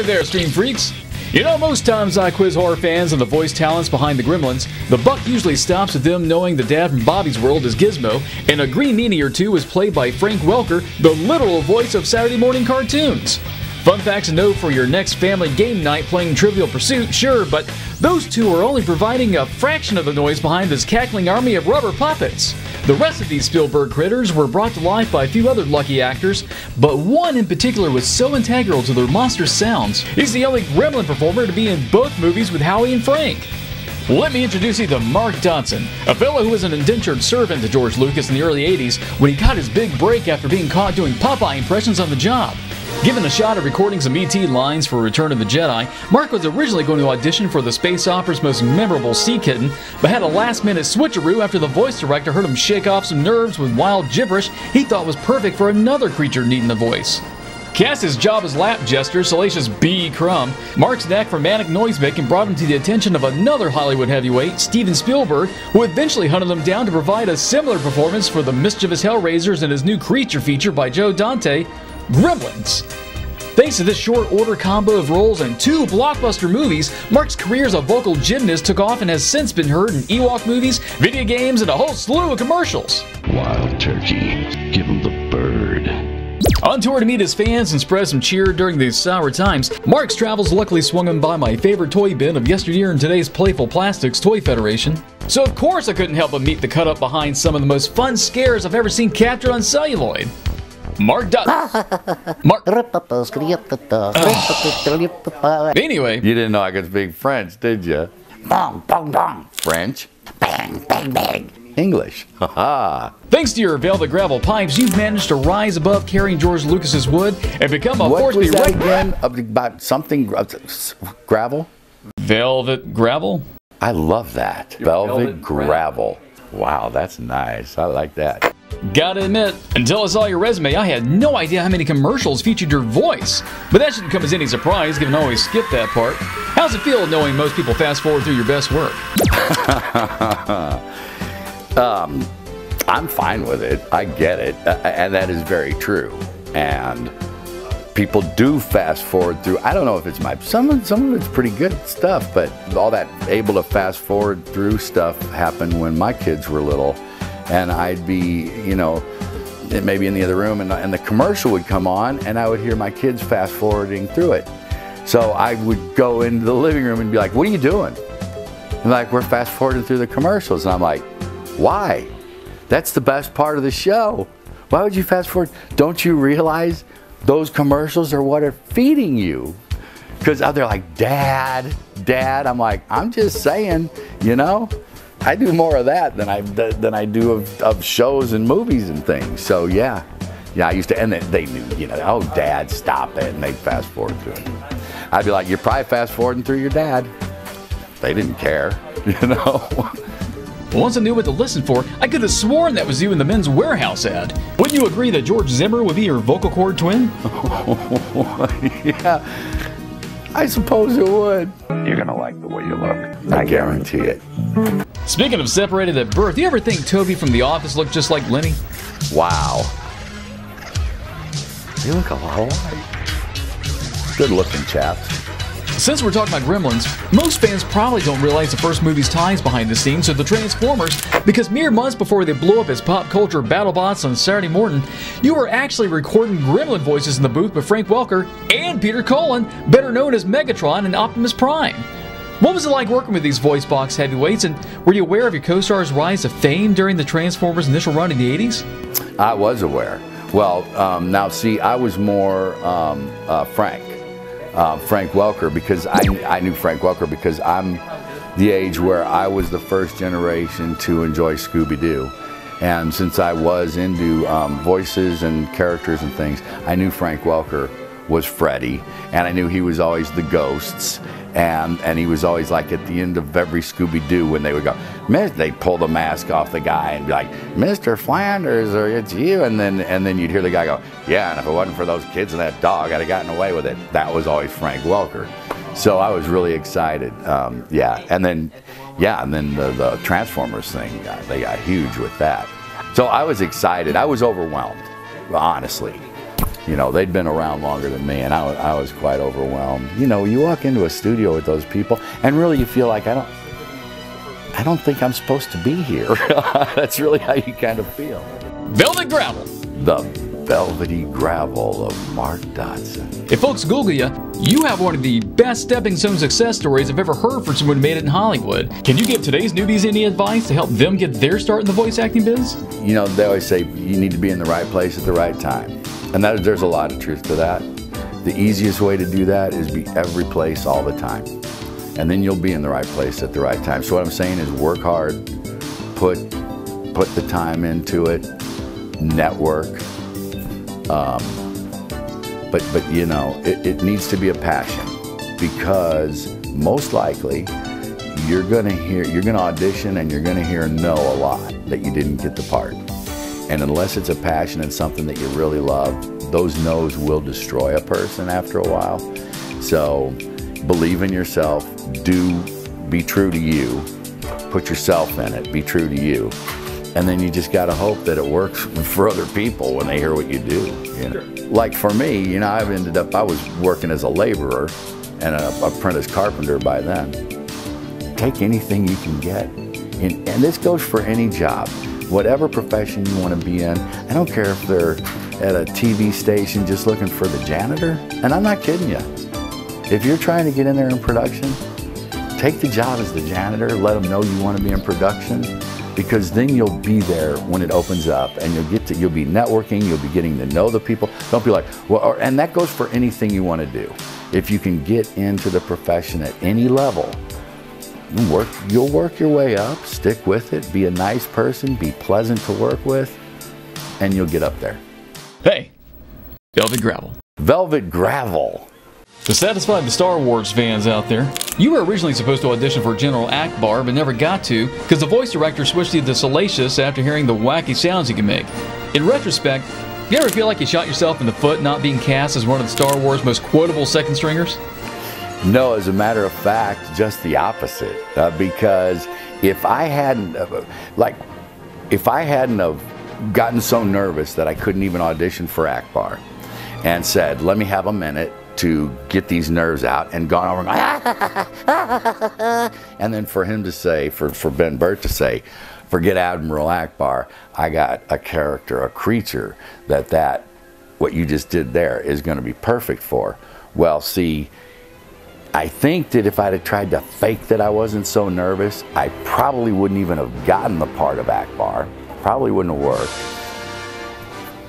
Howdy there, Scream Freaks! You know, most times I quiz horror fans on the voice talents behind the gremlins. The buck usually stops with them knowing the dad from Bobby's World is Gizmo, and a green meanie or two is played by Frank Welker, the literal voice of Saturday morning cartoons. Fun facts to know for your next family game night playing Trivial Pursuit, sure, but those two are only providing a fraction of the noise behind this cackling army of rubber puppets. The rest of these Spielberg critters were brought to life by a few other lucky actors, but one in particular was so integral to their monstrous sounds. He's the only gremlin performer to be in both movies with Howie and Frank. Let me introduce you to Mark Dodson, a fellow who was an indentured servant to George Lucas in the early 80s when he got his big break after being caught doing Popeye impressions on the job. Given a shot at recording some ET lines for Return of the Jedi, Mark was originally going to audition for the space opera's most memorable sea kitten, but had a last minute switcheroo after the voice director heard him shake off some nerves with wild gibberish he thought was perfect for another creature needing a voice. Cast his job as lap jester, Salacious B. Crumb, Mark's knack for manic noisemaking brought him to the attention of another Hollywood heavyweight, Steven Spielberg, who eventually hunted him down to provide a similar performance for the mischievous Hellraisers and his new creature feature by Joe Dante, Gremlins. Thanks to this short order combo of roles and two blockbuster movies, Mark's career as a vocal gymnast took off and has since been heard in Ewok movies, video games, and a whole slew of commercials. Wild turkey, give him the bird. On tour to meet his fans and spread some cheer during these sour times, Mark's travels luckily swung him by my favorite toy bin of yesteryear and today's Playful Plastics Toy Federation. So of course I couldn't help but meet the cut up behind some of the most fun scares I've ever seen captured on celluloid. Mark Dut. Mark. Anyway, You didn't know I could speak French, did you? Bong, bong, bong. French? Bang, bang, bang. English. Haha. thanks to your velvet gravel pipes, you've managed to rise above carrying George Lucas's wood and become a What force to was be that again? About something gravel? Velvet gravel. I love that. Velvet, gravel. Wow, that's nice. I like that. Gotta admit, until I saw your resume, I had no idea how many commercials featured your voice. But that shouldn't come as any surprise, given I always skip that part. How's it feel knowing most people fast forward through your best work? I'm fine with it. I get it. Uh, and that is very true. And people do fast forward through. I don't know if it's my some some of it's pretty good stuff, but all that able to fast forward through stuff happened when my kids were little, and I'd be, you know, maybe in the other room, and, and the commercial would come on, and I would hear my kids fast forwarding through it. So I would go into the living room and be like, "What are you doing?" And like, "We're fast forwarding through the commercials," and I'm like, "Why?" That's the best part of the show. Why would you fast forward? Don't you realize those commercials are what are feeding you? Because they're like, Dad, Dad. I'm like, I'm just saying, you know, I do more of that than I than I do of, of shows and movies and things. So yeah, yeah. I used to, and they, they knew, you know, oh, Dad, stop it, and they fast forward through it. I'd be like, you're probably fast forwarding through your dad. They didn't care, you know. Once I knew what to listen for, I could have sworn that was you in the Men's Wearhouse ad. Wouldn't you agree that George Zimmer would be your vocal cord twin? yeah, I suppose it would. You're gonna like the way you look. I guarantee it. Speaking of separated at birth, do you ever think Toby from The Office looked just like Lenny? Wow. They look a lot alike. Good looking chaps. Since we're talking about gremlins, most fans probably don't realize the first movie's ties behind the scenes to the Transformers because mere months before they blew up as pop culture BattleBots on Saturday morning, you were actually recording gremlin voices in the booth with Frank Welker and Peter Cullen, better known as Megatron and Optimus Prime. What was it like working with these voice box heavyweights, and were you aware of your co star's rise to fame during the Transformers' initial run in the 80s? I was aware. Well, um, now see, I was more um, uh, Frank, uh, Frank Welker, because I, I knew Frank Welker because I'm the age where I was the first generation to enjoy Scooby Doo. And since I was into um, voices and characters and things, I knew Frank Welker was Freddy, and I knew he was always the ghosts. And, and he was always like at the end of every Scooby Doo when they would go, they pull the mask off the guy and be like, "Mr. Flanders, or it's you," and then and then you'd hear the guy go, "Yeah," and if it wasn't for those kids and that dog, I'd have gotten away with it. That was always Frank Welker. So I was really excited. Um, yeah, and then yeah, and then the, the Transformers thing, got, they got huge with that. So I was excited. I was overwhelmed, honestly. You know, they'd been around longer than me, and I, I was quite overwhelmed. You know, you walk into a studio with those people, and really you feel like I don't, I don't think I'm supposed to be here. That's really how you kind of feel. Velvet Gravel. The velvety gravel of Mark Dodson. If folks Google you, you have one of the best stepping stone success stories I've ever heard from someone who made it in Hollywood. Can you give today's newbies any advice to help them get their start in the voice acting biz? You know, they always say you need to be in the right place at the right time. And that, there's a lot of truth to that. The easiest way to do that is be every place all the time. And then you'll be in the right place at the right time. So what I'm saying is work hard, put put the time into it, network. Um, but but you know, it, it needs to be a passion because most likely you're gonna hear you're gonna audition and you're gonna hear no a lot that you didn't get the part. And unless it's a passion and something that you really love, those no's will destroy a person after a while. So believe in yourself, do be true to you, put yourself in it, be true to you. And then you just gotta hope that it works for other people when they hear what you do. You know? Like for me, you know, I've ended up I was working as a laborer and an apprentice carpenter by then take anything you can get. And, and this goes for any job, whatever profession you want to be in. I don't care if they're at a TV station just looking for the janitor. And I'm not kidding you. If you're trying to get in there in production, take the job as the janitor, let them know you want to be in production because then you'll be there when it opens up and you'll get to you'll be networking, you'll be getting to know the people. Don't be like, well, or, and that goes for anything you want to do. If you can get into the profession at any level, you work you'll work your way up stick with it be a nice person be pleasant to work with and you'll get up there Hey, Velvet Gravel. velvet gravel To satisfy the Star Wars fans out there, you were originally supposed to audition for General Ackbar, but never got to because the voice director switched you to Salacious after hearing the wacky sounds you can make. In retrospect, you ever feel like you shot yourself in the foot not being cast as one of the Star Wars most quotable second stringers? No as a matter of fact just the opposite. Uh, because if i hadn't uh, like if i hadn't have gotten so nervous that i couldn't even audition for Ackbar and said let me have a minute to get these nerves out and gone over and, gone, and then for him to say for, for Ben Burtt to say forget admiral Ackbar i got a character a creature that that what you just did there is going to be perfect for. Well see I think that if I'd have tried to fake that I wasn't so nervous, I probably wouldn't even have gotten the part of Ackbar. Probably wouldn't have worked.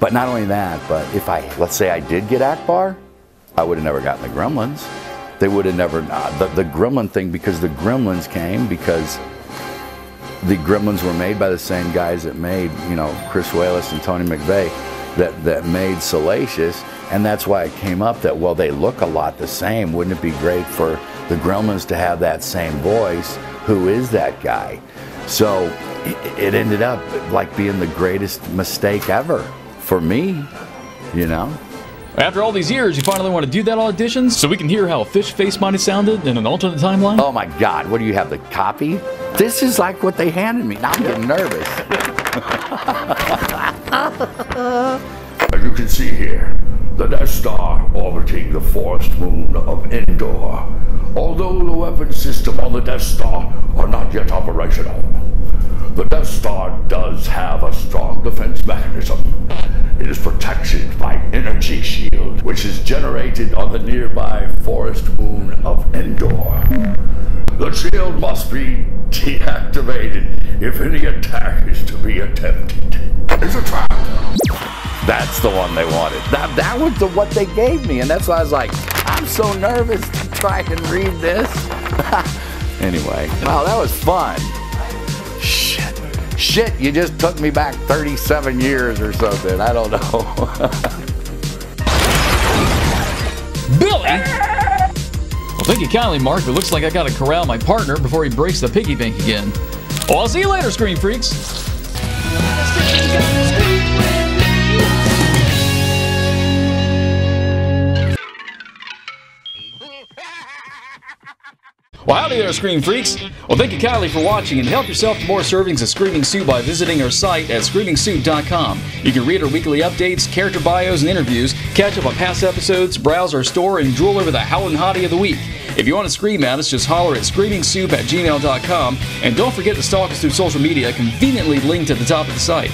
But not only that, but if I, let's say I did get Ackbar, I would have never gotten the Gremlins. They would have never, uh, the, the Gremlin thing, because the Gremlins came because the Gremlins were made by the same guys that made, you know, Chris Walas and Tony McVey, that, that made Salacious. And that's why it came up that, well, they look a lot the same. Wouldn't it be great for the Gremlins to have that same voice? Who is that guy? So it, it ended up like being the greatest mistake ever for me, you know? After all these years, you finally want to do that audition so we can hear how a fish face might have sounded in an alternate timeline? Oh my God, what do you have, the copy? This is like what they handed me. Now I'm getting nervous. As you can see here, the Death Star orbiting the forest moon of Endor. Although the weapon system on the Death Star are not yet operational, the Death Star does have a strong defense mechanism. It is protected by energy shield, which is generated on the nearby forest moon of Endor. The shield must be deactivated if any attack is to be attempted. It's a trap. That's the one they wanted. That, that was the, what they gave me. And that's why I was like, I'm so nervous to try and read this. anyway, wow, that was fun. Shit. Shit, you just took me back 37 years or something. I don't know. Billy! Well, thank you kindly, Mark, but looks like I gotta corral my partner before he breaks the piggy bank again. Well, I'll see you later, Scream Freaks! Well, howdy there, Scream Freaks. Well, thank you kindly for watching and help yourself to more servings of Screaming Soup by visiting our site at screamingsoup.com. You can read our weekly updates, character bios, and interviews, catch up on past episodes, browse our store, and drool over the Howlin' Hottie of the Week. If you want to scream at us, just holler at screamingsoup at gmail.com, and don't forget to stalk us through social media, conveniently linked at the top of the site.